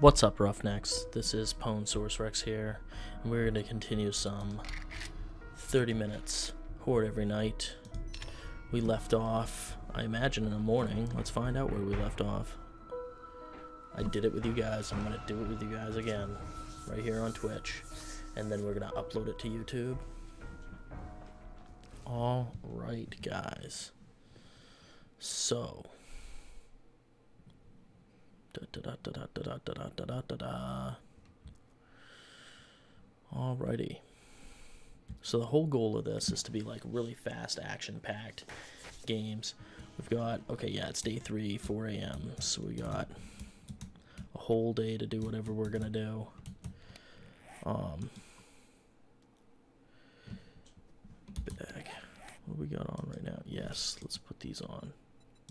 What's up, Roughnecks? This is Pwnsaurus Rex here, and we're going to continue some 30 minutes Horde every night. We left off, I imagine, in the morning. Let's find out where we left off. I did it with you guys. I'm going to do it with you guys again, right here on Twitch, and then we're going to upload it to YouTube. All right, guys. So, Alrighty. So the whole goal of this is to be like really fast, action-packed games. We've got okay, yeah, it's day three, 4 a.m. So we got a whole day to do whatever we're gonna do. Um. What we got on right now? Yes, let's put these on.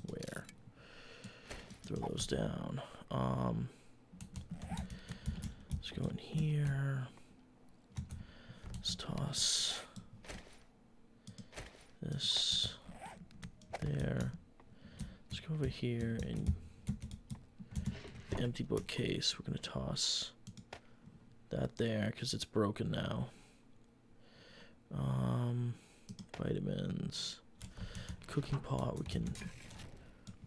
Where? Throw those down. Um, let's go in here. Let's toss this there. Let's go over here and the empty bookcase. We're gonna toss that there because it's broken now. Um, vitamins, cooking pot. We can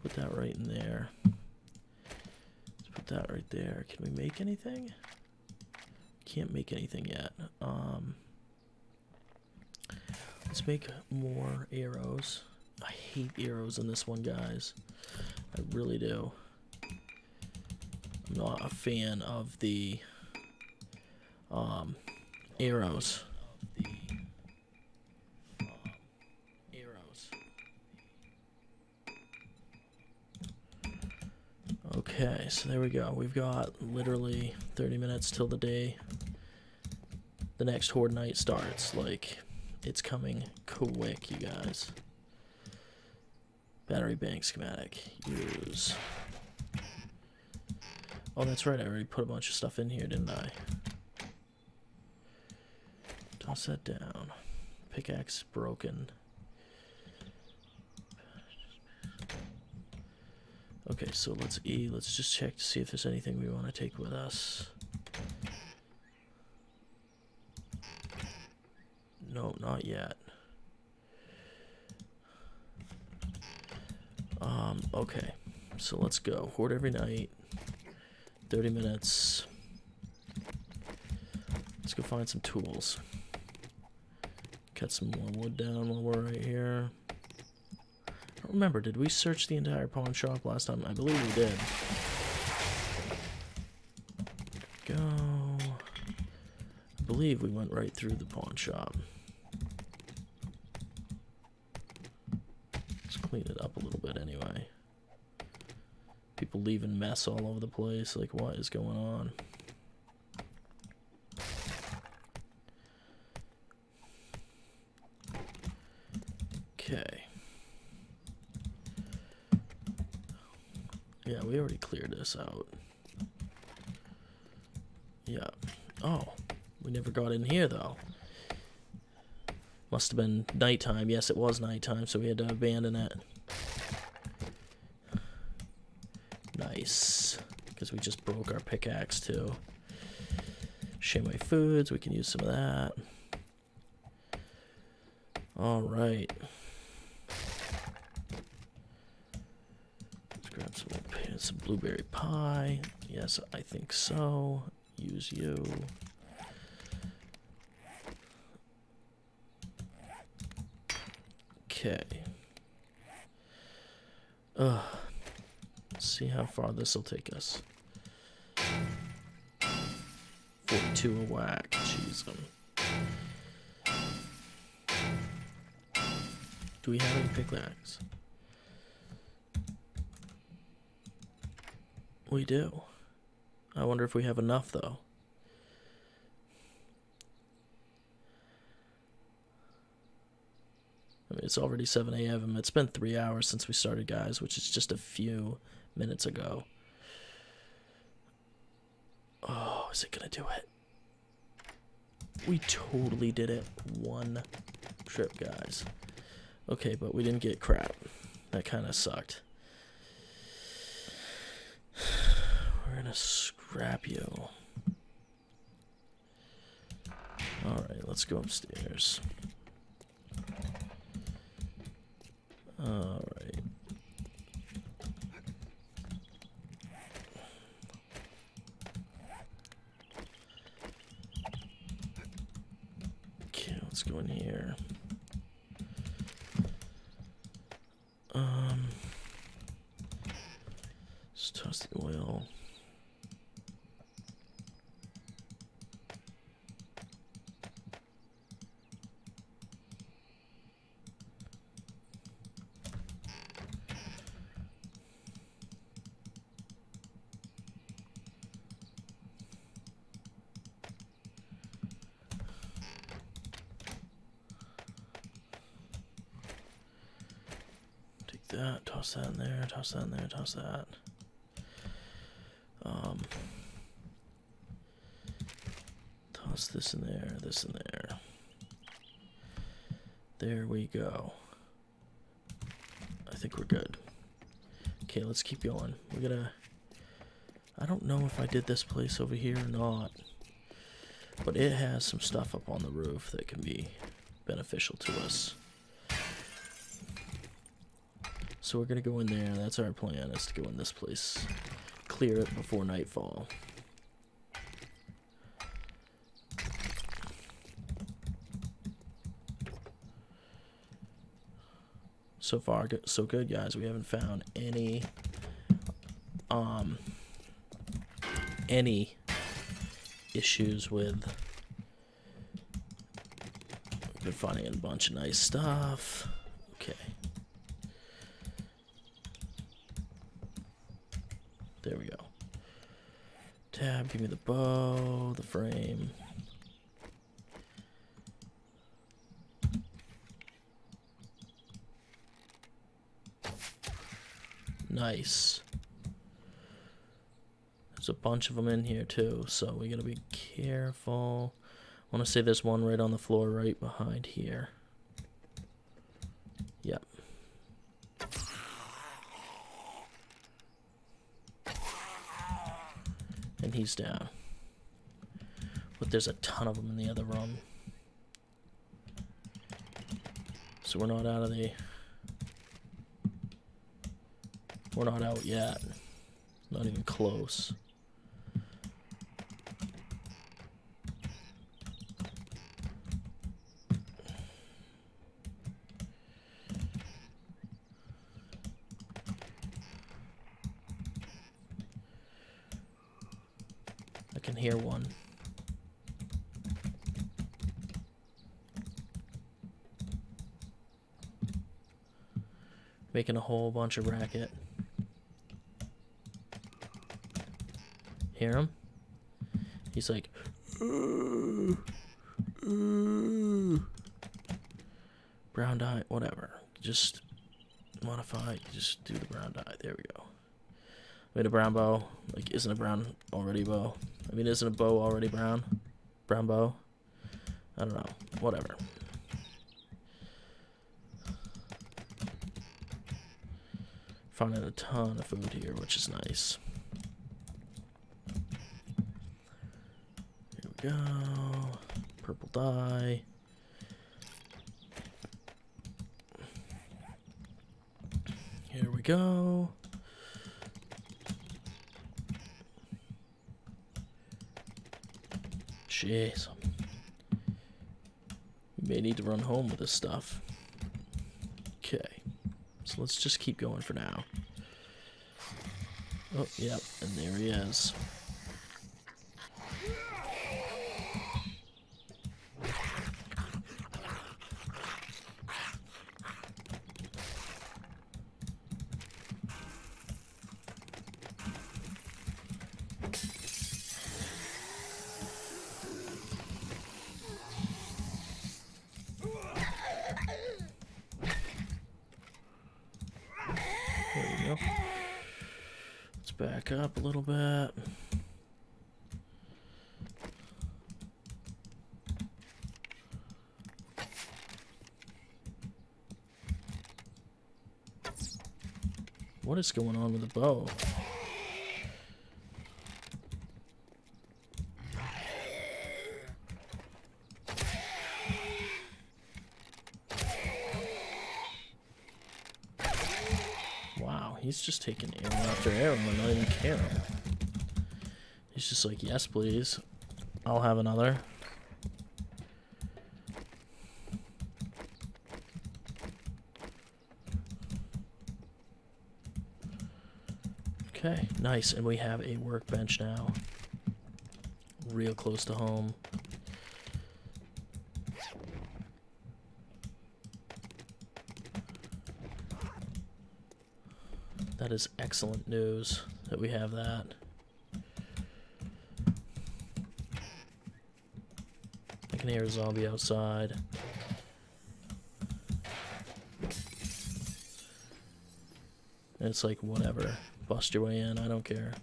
Put that right in there. Let's put that right there. Can we make anything? Can't make anything yet. Um, let's make more arrows. I hate arrows in this one, guys. I really do. I'm not a fan of the um, arrows. Okay, so there we go. We've got literally 30 minutes till the day the next Horde night starts. Like, it's coming quick, you guys. Battery bank schematic. Use. Oh, that's right. I already put a bunch of stuff in here, didn't I? Toss that down. Pickaxe broken. Okay, so let's E. Let's just check to see if there's anything we want to take with us. No, not yet. Um, okay. So let's go. Horde every night. 30 minutes. Let's go find some tools. Cut some more wood down while we're right here remember. Did we search the entire pawn shop last time? I believe we did. Go. I believe we went right through the pawn shop. Let's clean it up a little bit anyway. People leaving mess all over the place. Like, what is going on? we already cleared this out. Yeah. Oh, we never got in here though. Must have been nighttime. Yes, it was nighttime, so we had to abandon it. Nice. Because we just broke our pickaxe too. my Foods, we can use some of that. Alright. some blueberry pie. Yes, I think so. Use you. Okay. Ugh. Let's see how far this will take us. 42 a whack. Jeez. Um. Do we have any pickaxe? We do. I wonder if we have enough, though. I mean, it's already 7 a.m. It's been three hours since we started, guys, which is just a few minutes ago. Oh, is it going to do it? We totally did it one trip, guys. Okay, but we didn't get crap. That kind of sucked. We're gonna Scrap you. Alright, let's go upstairs. Alright. Okay, let's go in here. Um, just toss the oil. Take that, toss that in there, toss that in there, toss that. Um, toss this in there, this in there. There we go. I think we're good. Okay, let's keep going. We're gonna. I don't know if I did this place over here or not, but it has some stuff up on the roof that can be beneficial to us. So we're gonna go in there. That's our plan, is to go in this place. Clear it before nightfall. So far, so good, guys. We haven't found any, um, any issues with. Been finding a bunch of nice stuff. Okay. There we go. Tab, give me the bow, the frame. Nice. There's a bunch of them in here too, so we gotta be careful. I want to say there's one right on the floor right behind here. Yep. And he's down. But there's a ton of them in the other room. So we're not out of the... We're not out yet. Not even close. I can hear one. Making a whole bunch of racket. Hear him? He's like, brown dye, whatever. Just modify, just do the brown dye. There we go. Made a brown bow. Like, isn't a brown already bow? I mean, isn't a bow already brown? Brown bow? I don't know. Whatever. Finding a ton of food here, which is nice. Here we go. Purple dye. Here we go. Jeez. We may need to run home with this stuff. Okay. So let's just keep going for now. Oh, yep, and there he is. There we go. Let's back up a little bit. What is going on with the bow? He's just taking arrow after arrow and not even caring. He's just like, yes, please. I'll have another. Okay, nice. And we have a workbench now. Real close to home. That is excellent news that we have that. I can hear a zombie outside. And it's like, whatever. Bust your way in, I don't care.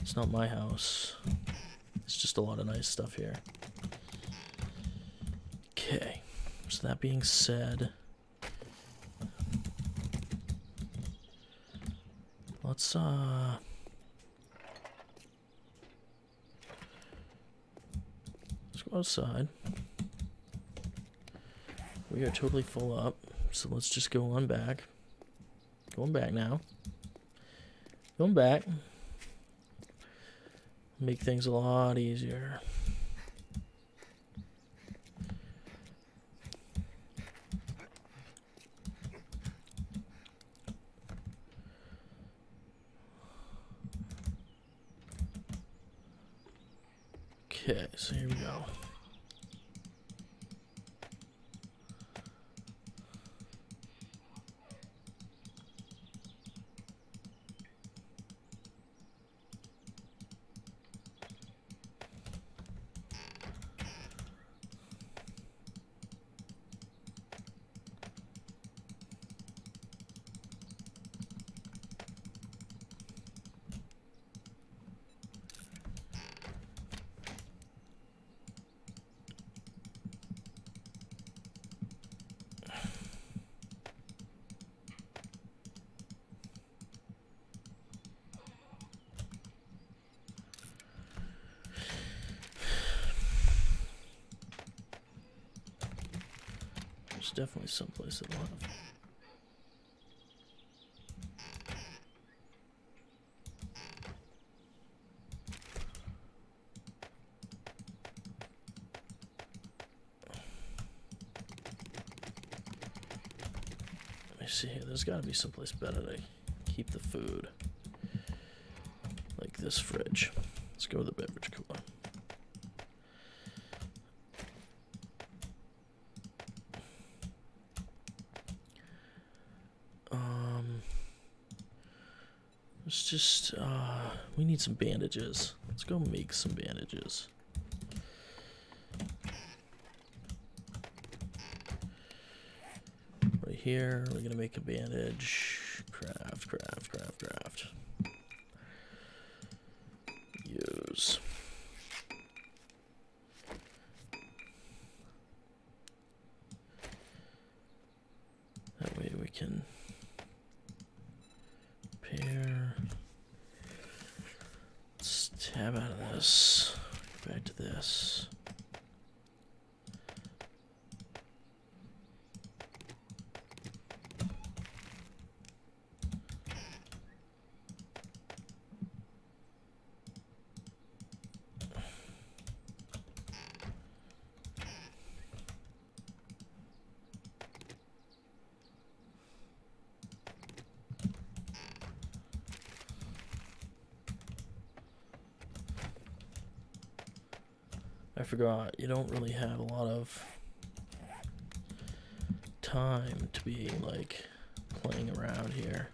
It's not my house. It's just a lot of nice stuff here. Okay. So that being said, let's uh let's go outside. We are totally full up, so let's just go on back. Going back now. Going back. Make things a lot easier. Okay, so here we go. There's definitely someplace that will have. Let me see here. There's got to be someplace better to keep the food. Like this fridge. Let's go to the beverage cooler. Let's just, uh, we need some bandages. Let's go make some bandages. Right here, we're gonna make a bandage. Craft, craft, craft, craft. Use. That way we can pair. Let's tab out of this. Back to this. I forgot, you don't really have a lot of time to be like playing around here.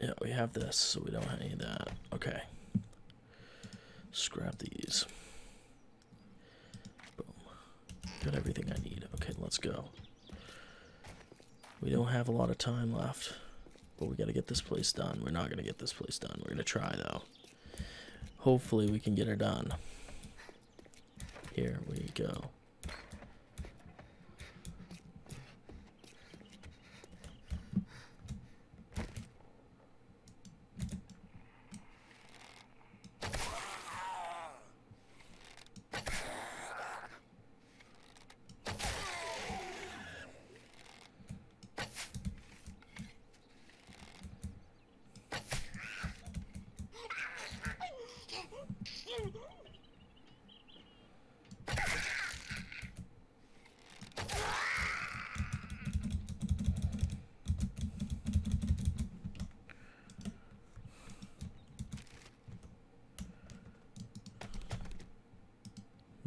Yeah, we have this, so we don't of that. Okay. Scrap these. Got everything I need. Okay, let's go. We don't have a lot of time left, but we gotta get this place done. We're not gonna get this place done. We're gonna try though. Hopefully, we can get her done. Here we go.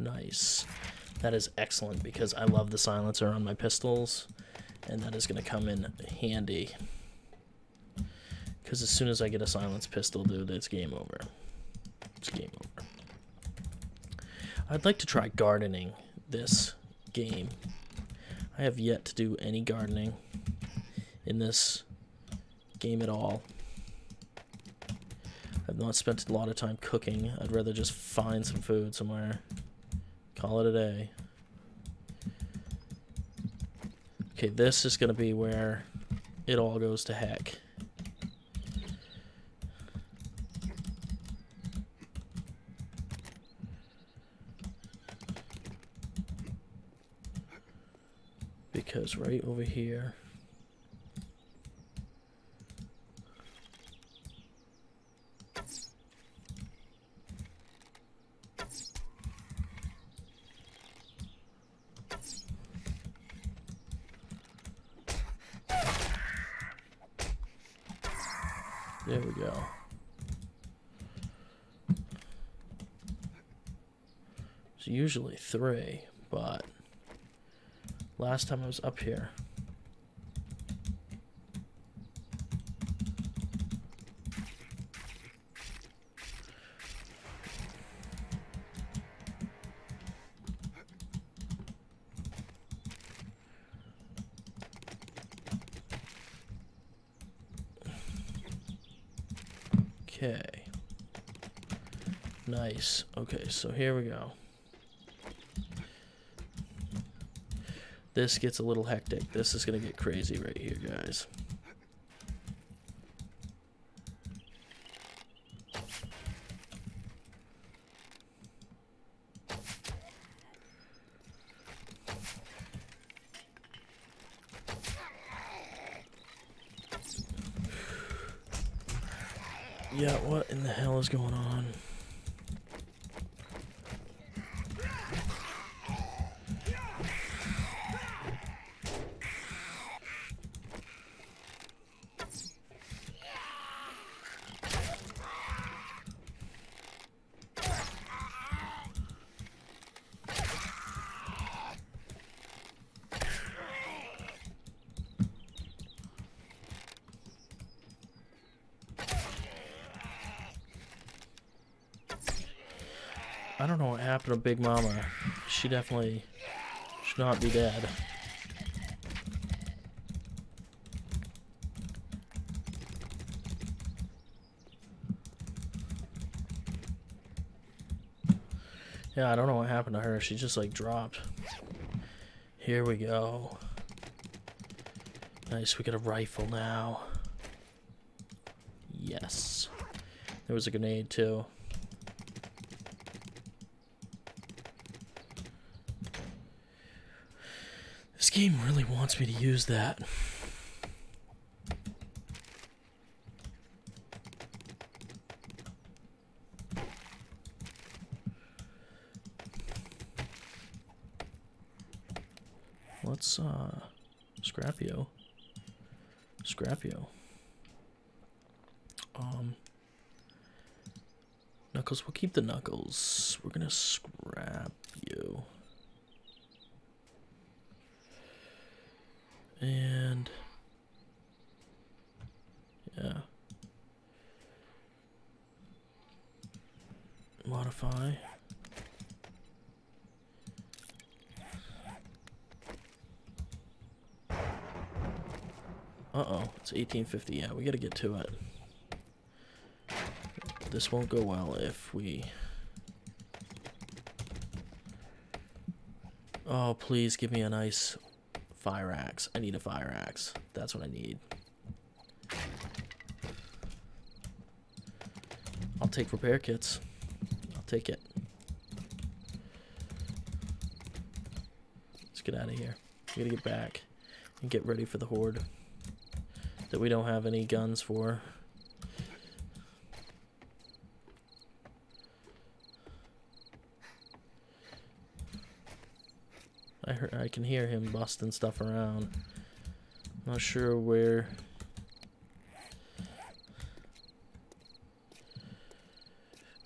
Nice. That is excellent because I love the silencer on my pistols, and that is going to come in handy. Because as soon as I get a silenced pistol, dude, it's game over. It's game over. I'd like to try gardening this game. I have yet to do any gardening in this game at all. I've not spent a lot of time cooking. I'd rather just find some food somewhere. Call it a day. Okay, this is going to be where it all goes to heck. Because right over here... There we go. It's usually three, but last time I was up here. Okay. Nice. Okay, so here we go. This gets a little hectic. This is going to get crazy right here, guys. Yeah, what in the hell is going on? I don't know what happened to Big Mama. She definitely should not be dead. Yeah, I don't know what happened to her. She just like dropped. Here we go. Nice, we got a rifle now. Yes. There was a grenade too. This game really me to use that. Let's uh Scrapio. Scrapio. Um Knuckles, we'll keep the knuckles. We're gonna scrap you. And yeah. Modify. Uh-oh, it's 1850. Yeah, we gotta get to it. This won't go well if we... Oh, please give me a nice fire axe. I need a fire axe. That's what I need. I'll take repair kits. I'll take it. Let's get out of here. We gotta get back and get ready for the horde that we don't have any guns for. I can hear him busting stuff around. Not sure where.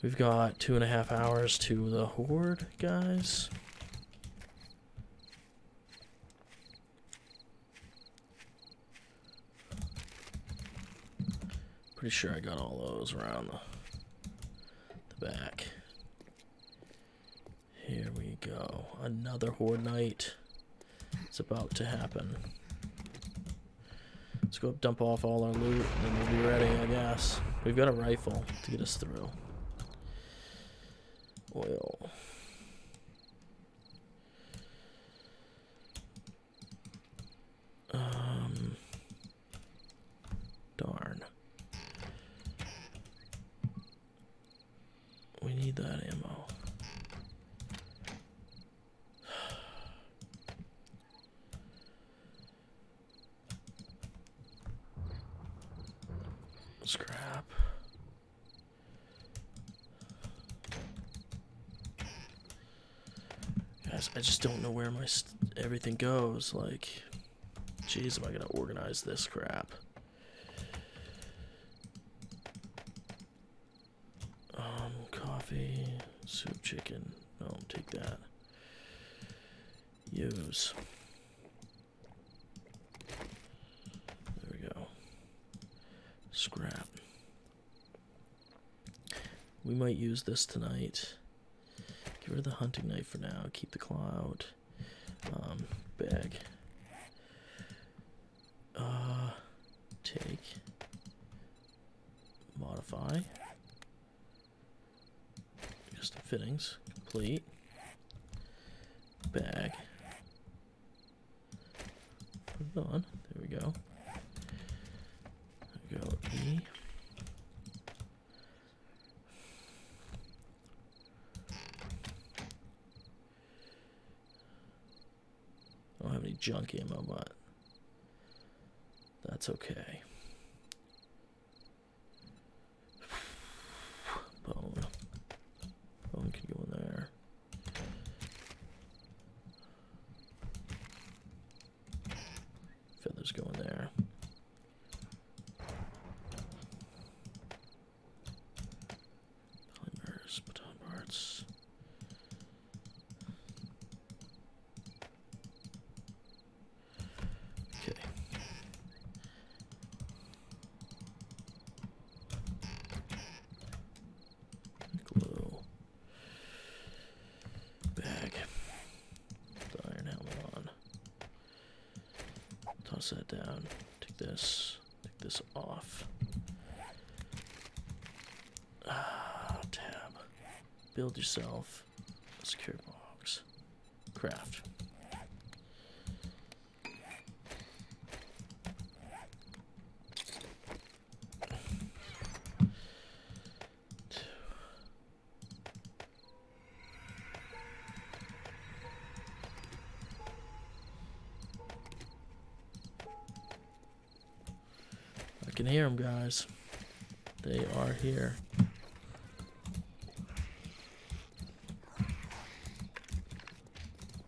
We've got two and a half hours to the horde, guys. Pretty sure I got all those around the, the back. Here we go. Another horde night. It's about to happen. Let's go dump off all our loot and we'll be ready, I guess. We've got a rifle to get us through. Oil. Um, darn. We need that ammo. Scrap. Guys, I just don't know where my everything goes. Like, jeez, am I gonna organize this crap? Um, coffee, soup, chicken. No, take that. Use. There we go. Scrap. We might use this tonight. Get rid of the hunting knife for now. Keep the claw out. Um, bag. Uh, take. Modify. Custom fittings. Complete. Bag. Put it on. There we go. There we go. E. I don't have any junk ammo, but that's okay. Bone. Bone can go in there. Feathers go in there. Polymers, baton parts. Okay. Glue. Bag. The iron helmet on. Toss that down. Take this. Take this off. Ah, tab. Build yourself a secure box. Craft. I can hear them, guys. They are here.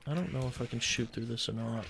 I don't know if I can shoot through this or not.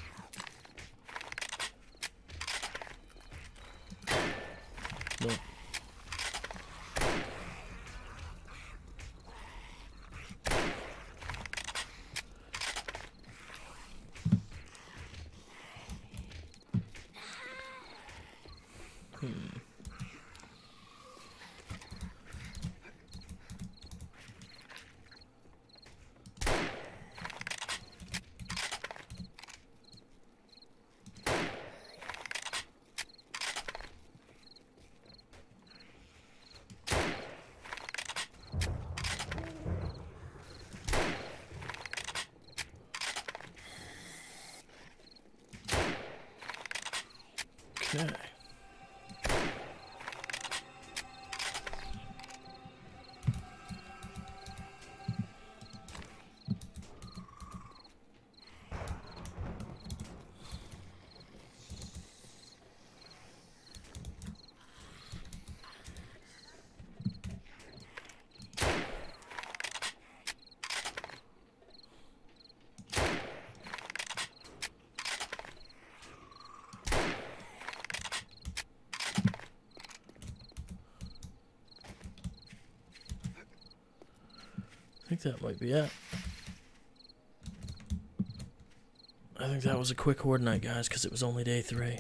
Think that might be it. I think that was a quick horde night, guys, because it was only day three.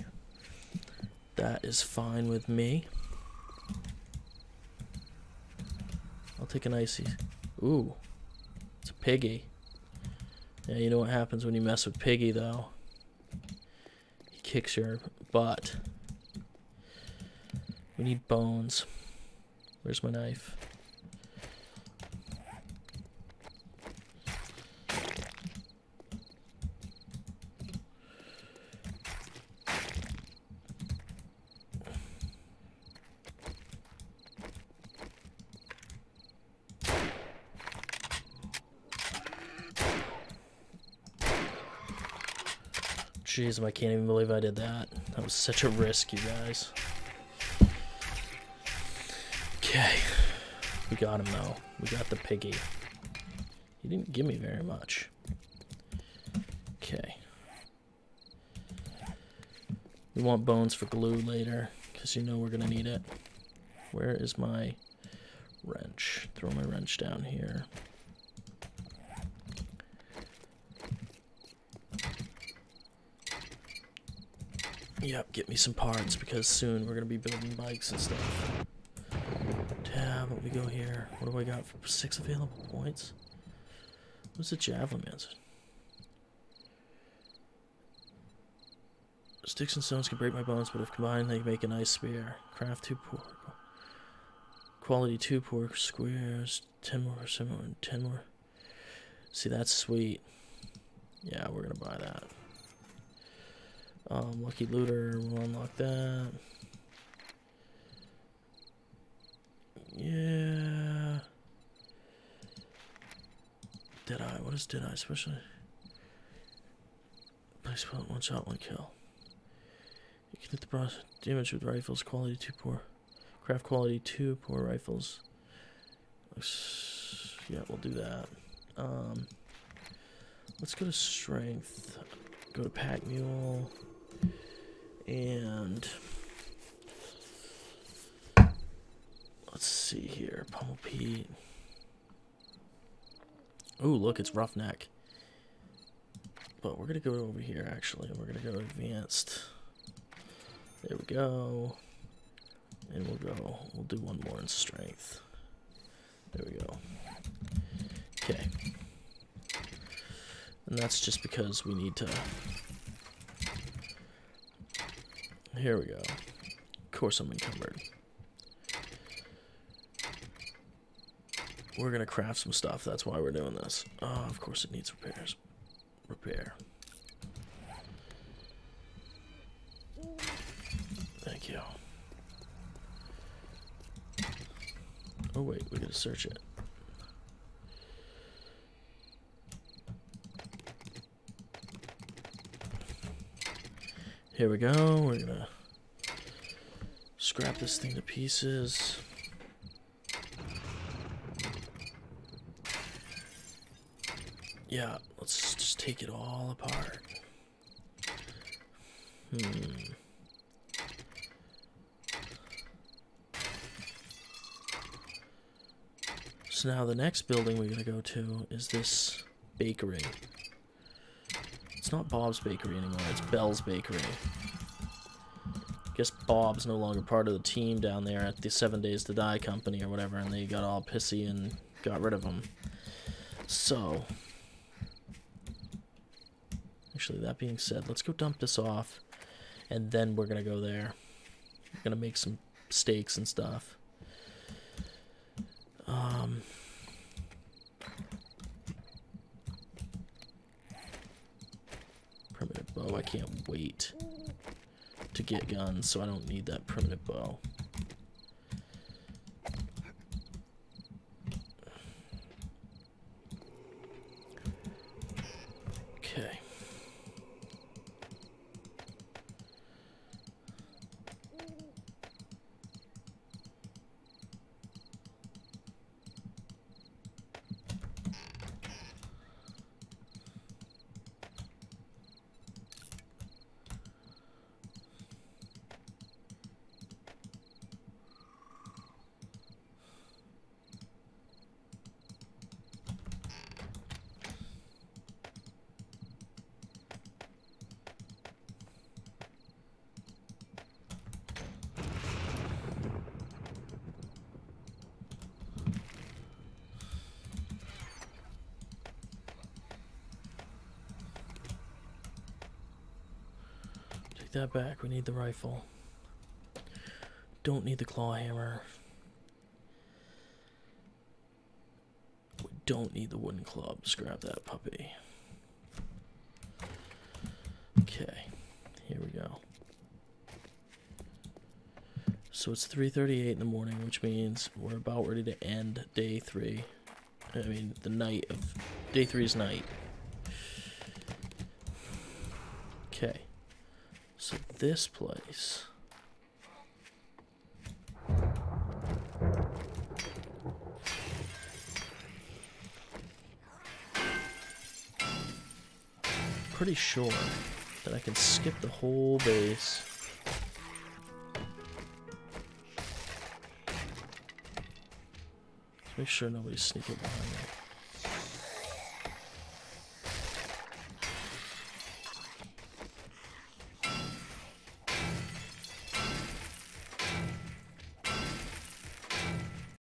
That is fine with me. I'll take an icy. Ooh, it's a piggy. Yeah, you know what happens when you mess with piggy, though. He kicks your butt. We need bones. Where's my knife? Jeez, I can't even believe I did that. That was such a risk, you guys. Okay. We got him, though. We got the piggy. He didn't give me very much. Okay. We want bones for glue later, because you know we're going to need it. Where is my wrench? Throw my wrench down here. Yep, get me some parts because soon we're gonna be building bikes and stuff. Tab, what we go here? What do I got for six available points? What's the Javelin Master? Sticks and stones can break my bones, but if combined, they make a nice spear. Craft two poor. Quality two poor squares. Ten more, seven more, ten more. See, that's sweet. Yeah, we're gonna buy that. Um, Lucky Looter, we'll unlock that. Yeah. Dead Eye, what is Dead Eye especially? Nice one shot, one kill. You can hit the boss damage with rifles, quality 2 poor. Craft quality 2 poor rifles. Yeah, we'll do that. Um, let's go to strength. Go to pack mule. And let's see here, Pummel Pete. Oh, look, it's Roughneck. But we're gonna go over here actually. We're gonna go advanced. There we go. And we'll go. We'll do one more in strength. There we go. Okay. And that's just because we need to here we go. Of course I'm encumbered. We're gonna craft some stuff, that's why we're doing this. Oh, of course it needs repairs. Repair. Thank you. Oh wait, we gotta search it. Here we go. We're gonna scrap this thing to pieces. Yeah, let's just take it all apart. Hmm. So now the next building we're gonna go to is this bakery. Not Bob's Bakery anymore, it's Bell's Bakery. Guess Bob's no longer part of the team down there at the Seven Days to Die company or whatever, and they got all pissy and got rid of him. So, actually, that being said, let's go dump this off, and then we're gonna go there. We're gonna make some steaks and stuff. Um, bow. I can't wait to get guns, so I don't need that primitive bow. That back. We need the rifle. Don't need the claw hammer. We don't need the wooden clubs. Grab that puppy. Okay, here we go. So it's 3:38 in the morning, which means we're about ready to end day 3. I mean, the night of day 3's night. Okay. So this place pretty sure that I can skip the whole base. Make sure nobody's sneaking behind me.